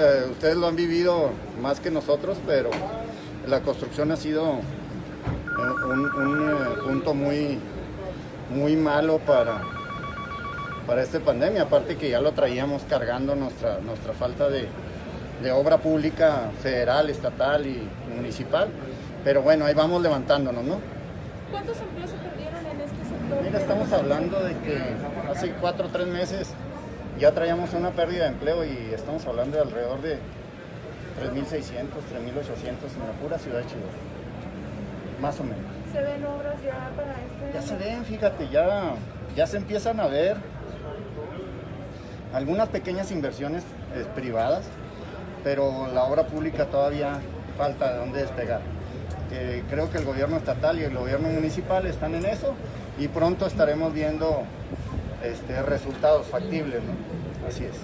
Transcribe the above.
eh, ustedes lo han vivido más que nosotros, pero la construcción ha sido un, eh, punto muy, muy malo para, para esta pandemia, aparte que ya lo traíamos cargando nuestra, nuestra falta de, de obra pública federal, estatal y municipal, pero bueno, ahí vamos levantándonos, ¿no? ¿Cuántos empleos se perdieron en este sector? Mira, estamos hablando de que hace cuatro o tres meses ya traíamos una pérdida de empleo y estamos hablando de alrededor de 3.600, 3.800 en la pura ciudad de Chihuahua. Más o menos. ¿Se ven obras ya para este Ya se ven, fíjate, ya, ya se empiezan a ver algunas pequeñas inversiones eh, privadas, pero la obra pública todavía falta de dónde despegar. Eh, creo que el gobierno estatal y el gobierno municipal están en eso y pronto estaremos viendo este, resultados factibles, ¿no? Así es.